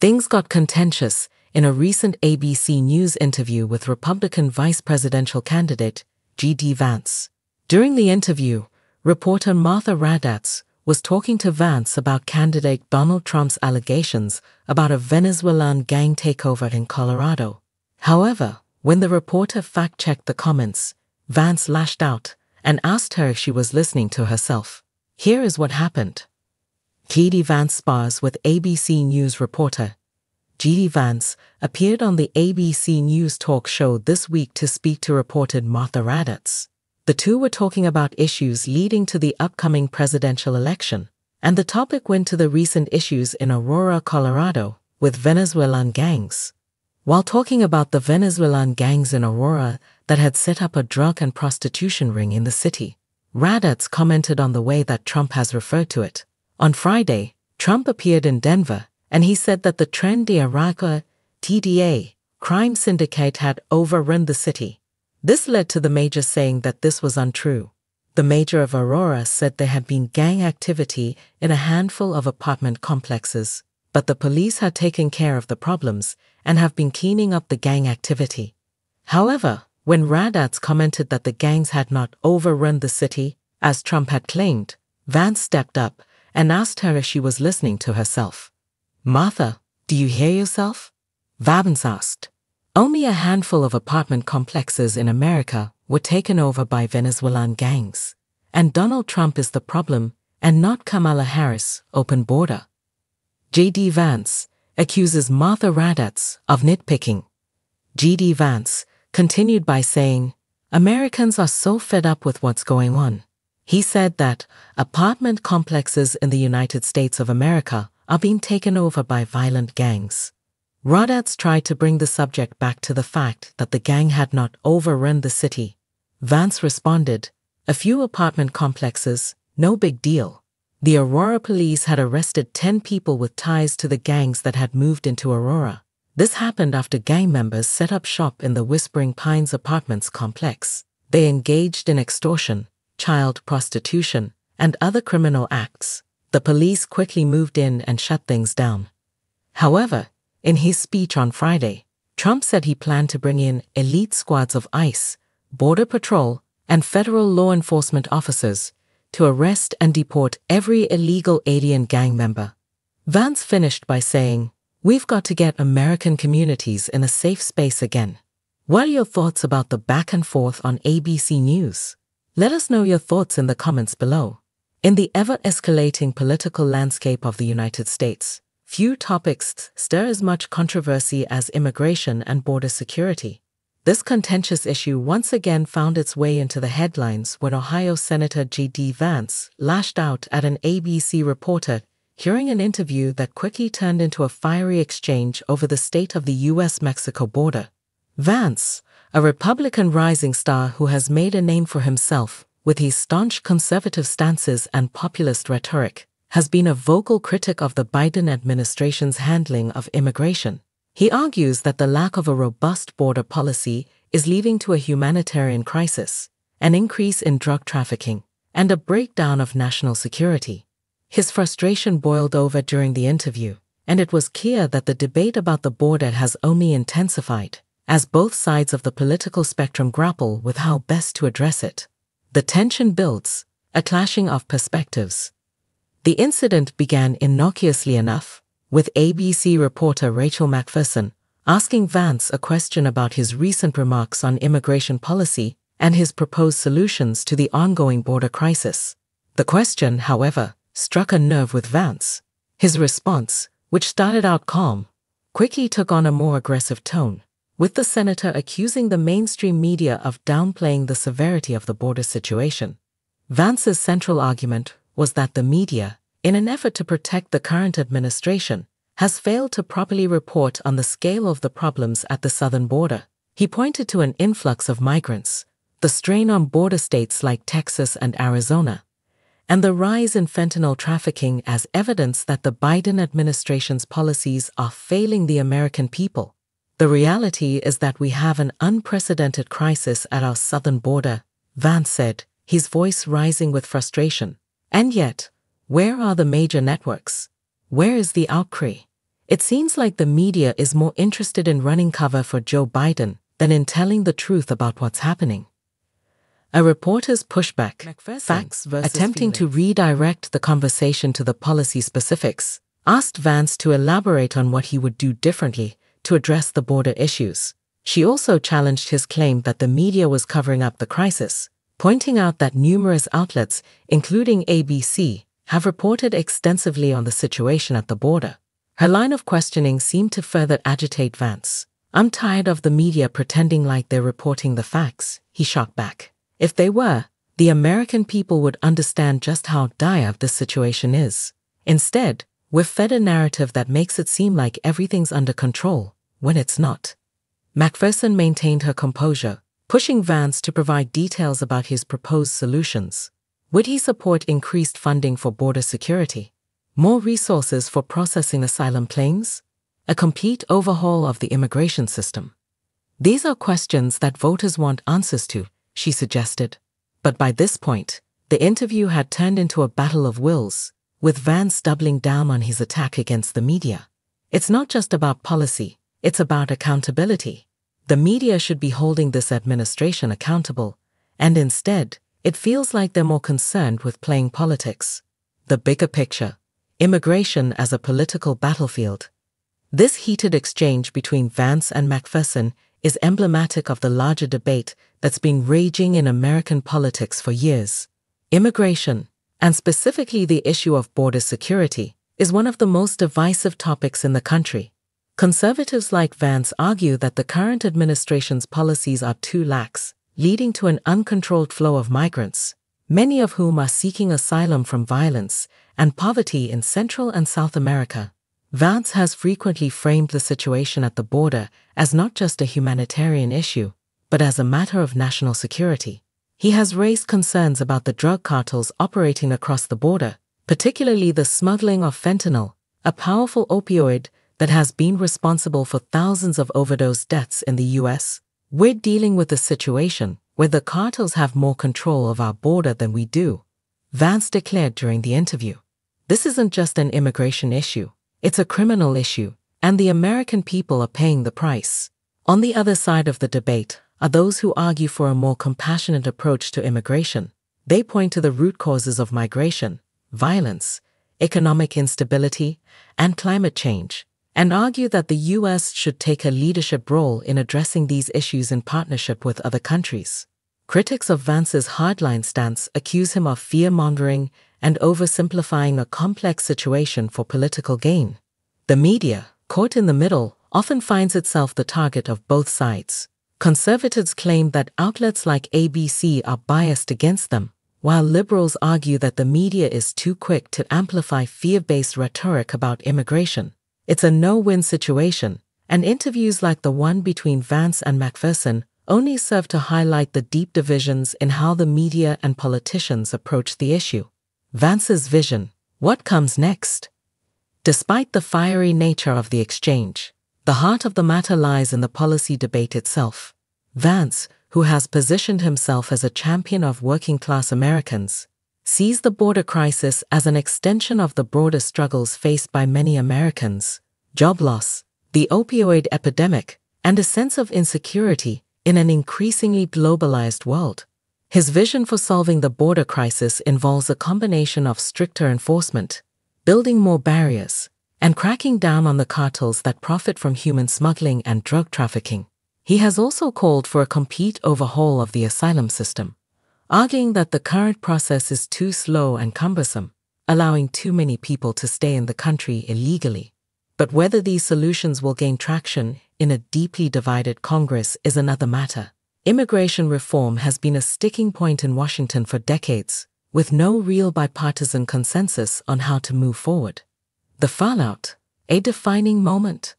Things got contentious in a recent ABC News interview with Republican vice presidential candidate J.D. Vance. During the interview, reporter Martha Raddatz was talking to Vance about candidate Donald Trump's allegations about a Venezuelan gang takeover in Colorado. However, when the reporter fact checked the comments, Vance lashed out and asked her if she was listening to herself. Here is what happened. J.D. Vance spars with ABC News reporter. J.D. Vance appeared on the ABC News talk show this week to speak to reporter Martha Raddatz. The two were talking about issues leading to the upcoming presidential election, and the topic went to the recent issues in Aurora, Colorado, with Venezuelan gangs. While talking about the Venezuelan gangs in Aurora that had set up a drug and prostitution ring in the city, Raddatz commented on the way that Trump has referred to it. On Friday, Trump appeared in Denver, and he said that the Tren de TDA, crime syndicate had overrun the city. This led to the major saying that this was untrue. The major of Aurora said there had been gang activity in a handful of apartment complexes, but the police had taken care of the problems and have been cleaning up the gang activity. However, when Raddatz commented that the gangs had not overrun the city, as Trump had claimed, Vance stepped up and asked her if she was listening to herself. Martha, do you hear yourself? Vance asked. Only a handful of apartment complexes in America were taken over by Venezuelan gangs. And Donald Trump is the problem, and not Kamala Harris, open border. J.D. Vance accuses Martha Raddatz of nitpicking. J.D. Vance continued by saying, Americans are so fed up with what's going on. He said that apartment complexes in the United States of America are being taken over by violent gangs. Raddatz tried to bring the subject back to the fact that the gang had not overrun the city. Vance responded, A few apartment complexes, no big deal. The Aurora police had arrested 10 people with ties to the gangs that had moved into Aurora. This happened after gang members set up shop in the Whispering Pines apartments complex. They engaged in extortion, child prostitution, and other criminal acts. The police quickly moved in and shut things down. However, in his speech on Friday, Trump said he planned to bring in elite squads of ICE, Border Patrol, and federal law enforcement officers to arrest and deport every illegal alien gang member. Vance finished by saying, We've got to get American communities in a safe space again. What are your thoughts about the back and forth on ABC News? Let us know your thoughts in the comments below. In the ever escalating political landscape of the United States, few topics stir as much controversy as immigration and border security. This contentious issue once again found its way into the headlines when Ohio Senator J.D. Vance lashed out at an ABC reporter during an interview that quickly turned into a fiery exchange over the state of the U.S. Mexico border. Vance, a Republican rising star who has made a name for himself with his staunch conservative stances and populist rhetoric, has been a vocal critic of the Biden administration's handling of immigration. He argues that the lack of a robust border policy is leading to a humanitarian crisis, an increase in drug trafficking, and a breakdown of national security. His frustration boiled over during the interview, and it was clear that the debate about the border has only intensified, as both sides of the political spectrum grapple with how best to address it. The tension builds, a clashing of perspectives. The incident began innocuously enough, with ABC reporter Rachel McPherson asking Vance a question about his recent remarks on immigration policy and his proposed solutions to the ongoing border crisis. The question, however, struck a nerve with Vance. His response, which started out calm, quickly took on a more aggressive tone, with the senator accusing the mainstream media of downplaying the severity of the border situation. Vance's central argument was that the media, in an effort to protect the current administration, has failed to properly report on the scale of the problems at the southern border. He pointed to an influx of migrants, the strain on border states like Texas and Arizona, and the rise in fentanyl trafficking as evidence that the Biden administration's policies are failing the American people. The reality is that we have an unprecedented crisis at our southern border, Vance said, his voice rising with frustration. And yet, where are the major networks? Where is the outcry? It seems like the media is more interested in running cover for Joe Biden than in telling the truth about what's happening. A reporter's pushback, facts attempting to redirect the conversation to the policy specifics, asked Vance to elaborate on what he would do differently to address the border issues. She also challenged his claim that the media was covering up the crisis, pointing out that numerous outlets, including ABC, have reported extensively on the situation at the border. Her line of questioning seemed to further agitate Vance. I'm tired of the media pretending like they're reporting the facts, he shot back. If they were, the American people would understand just how dire this situation is. Instead, we're fed a narrative that makes it seem like everything's under control, when it's not. Macpherson maintained her composure, pushing Vance to provide details about his proposed solutions. Would he support increased funding for border security? More resources for processing asylum claims? A complete overhaul of the immigration system? These are questions that voters want answers to, she suggested. But by this point, the interview had turned into a battle of wills, with Vance doubling down on his attack against the media. It's not just about policy, it's about accountability. The media should be holding this administration accountable, and instead, it feels like they're more concerned with playing politics. The bigger picture immigration as a political battlefield. This heated exchange between Vance and Macpherson is emblematic of the larger debate that's been raging in American politics for years. Immigration, and specifically the issue of border security, is one of the most divisive topics in the country. Conservatives like Vance argue that the current administration's policies are too lax, leading to an uncontrolled flow of migrants, many of whom are seeking asylum from violence and poverty in Central and South America. Vance has frequently framed the situation at the border as not just a humanitarian issue, but as a matter of national security. He has raised concerns about the drug cartels operating across the border, particularly the smuggling of fentanyl, a powerful opioid that has been responsible for thousands of overdose deaths in the US. We're dealing with a situation where the cartels have more control of our border than we do, Vance declared during the interview. This isn't just an immigration issue. It's a criminal issue, and the American people are paying the price. On the other side of the debate are those who argue for a more compassionate approach to immigration. They point to the root causes of migration, violence, economic instability, and climate change, and argue that the U.S. should take a leadership role in addressing these issues in partnership with other countries. Critics of Vance's hardline stance accuse him of fear mongering and oversimplifying a complex situation for political gain. The media, caught in the middle, often finds itself the target of both sides. Conservatives claim that outlets like ABC are biased against them, while liberals argue that the media is too quick to amplify fear based rhetoric about immigration. It's a no win situation, and interviews like the one between Vance and Macpherson only serve to highlight the deep divisions in how the media and politicians approach the issue. Vance's vision what comes next? Despite the fiery nature of the exchange, the heart of the matter lies in the policy debate itself. Vance, who has positioned himself as a champion of working class Americans, sees the border crisis as an extension of the broader struggles faced by many Americans job loss, the opioid epidemic, and a sense of insecurity in an increasingly globalized world. His vision for solving the border crisis involves a combination of stricter enforcement, building more barriers, and cracking down on the cartels that profit from human smuggling and drug trafficking. He has also called for a complete overhaul of the asylum system, arguing that the current process is too slow and cumbersome, allowing too many people to stay in the country illegally. But whether these solutions will gain traction in a deeply divided Congress is another matter. Immigration reform has been a sticking point in Washington for decades, with no real bipartisan consensus on how to move forward. The fallout, a defining moment.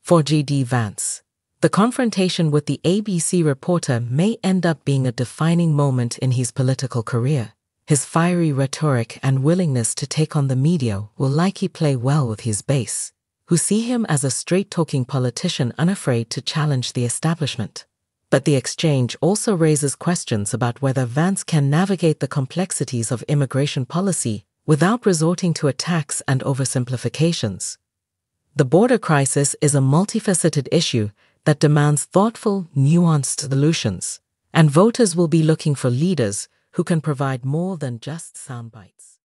For J.D. Vance, the confrontation with the ABC reporter may end up being a defining moment in his political career. His fiery rhetoric and willingness to take on the media will likely play well with his base, who see him as a straight talking politician unafraid to challenge the establishment. But the exchange also raises questions about whether Vance can navigate the complexities of immigration policy without resorting to attacks and oversimplifications. The border crisis is a multifaceted issue that demands thoughtful, nuanced solutions, and voters will be looking for leaders who can provide more than just sound bites.